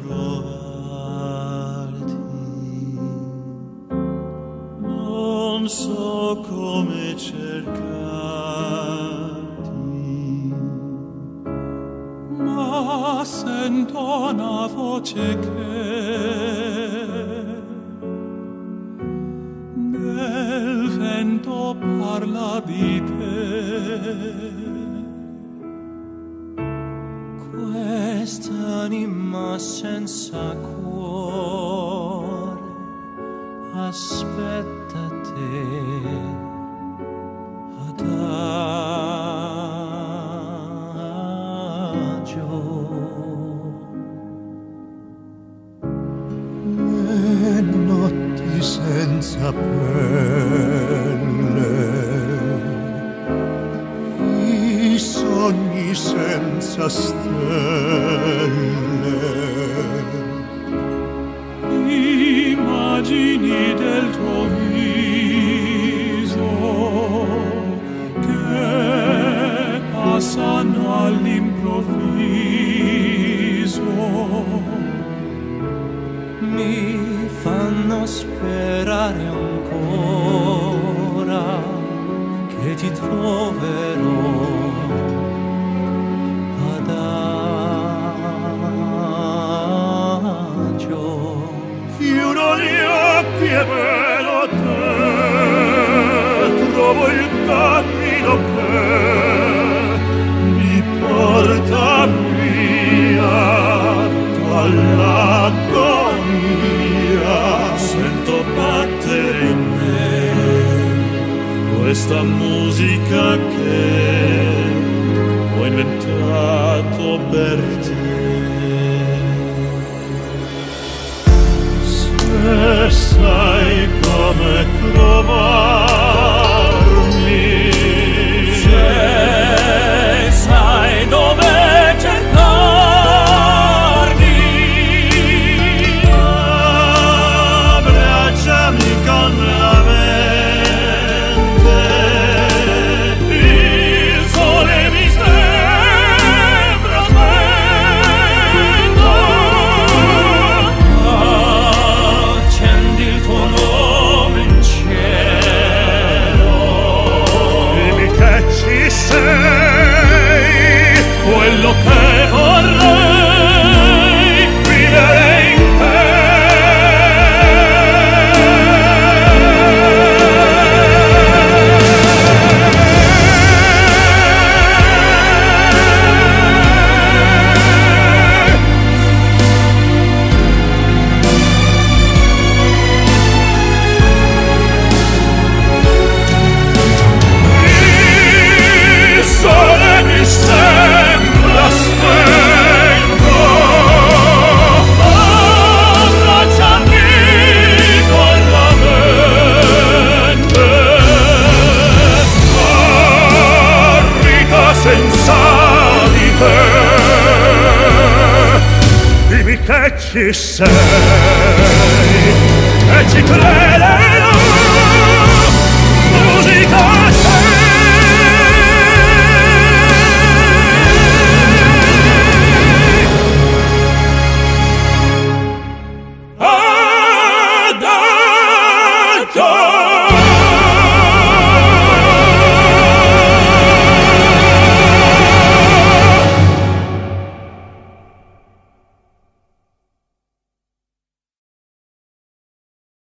trovarti non so come cercarti ma sento una voce nel vento parla quest'anima senza cuore aspetta te ad agio. Le notti senza pena senza stelle. Immagini del tuo viso che passano all'improvviso mi fanno sperare ancora che ti troverò. esta música. che ci sei. E ci crede.